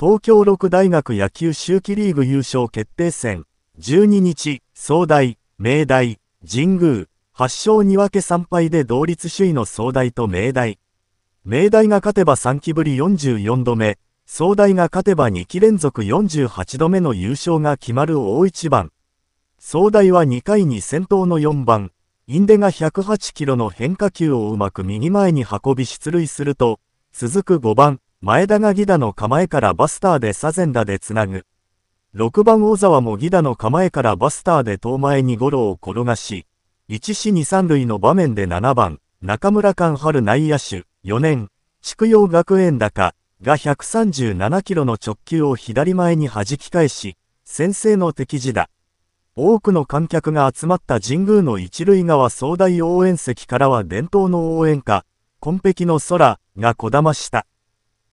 東京六大学野球秋季リーグ優勝決定戦、12日、総大、明大、神宮、8勝2分け3敗で同率首位の総大と明大。明大が勝てば3期ぶり44度目、総大が勝てば2期連続48度目の優勝が決まる大一番。総大は2回に先頭の4番、インデが108キロの変化球をうまく右前に運び出塁すると、続く5番、前田がギダの構えからバスターで左前打でつなぐ。6番大沢もギダの構えからバスターで遠前にゴロを転がし、1死2三塁の場面で7番、中村寛春内野手、4年、筑陽学園高、が137キロの直球を左前に弾き返し、先制の敵地だ。多くの観客が集まった神宮の一塁側総大応援席からは伝統の応援歌、紺碧の空がこだました。